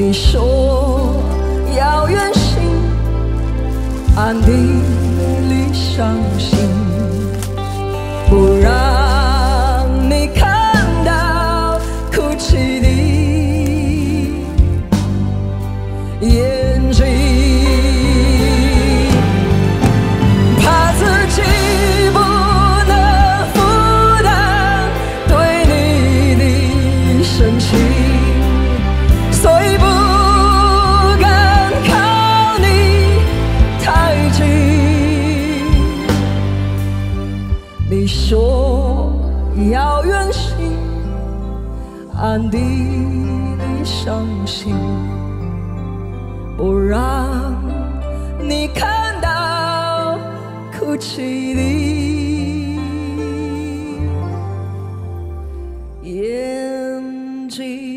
你说要远行，暗地里伤心，你说要远行，暗地里伤心，不让你看到哭泣的眼睛。